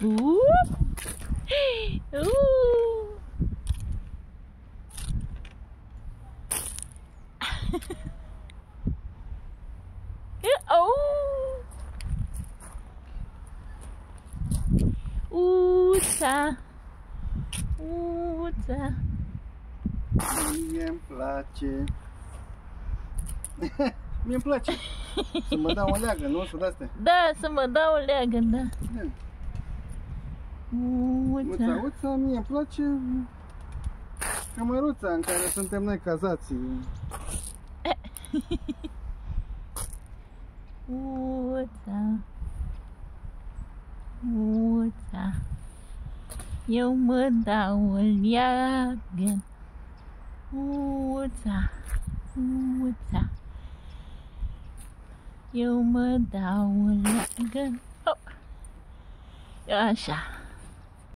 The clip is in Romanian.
Whoop. Ooh. oh. Uța. Uța. Mie îmi place. Mie îmi place. Să mă dau o leagă, nu? Să de-astea. Da, să mă dau o leagă, da. Da. Uța. Uța, uța, mie îmi place cămăruța în care suntem noi cazați. Uța. Uța. Eu mă dau o leagă. Uța. Uța. Eu mă dau o leagă. Oh. Așa.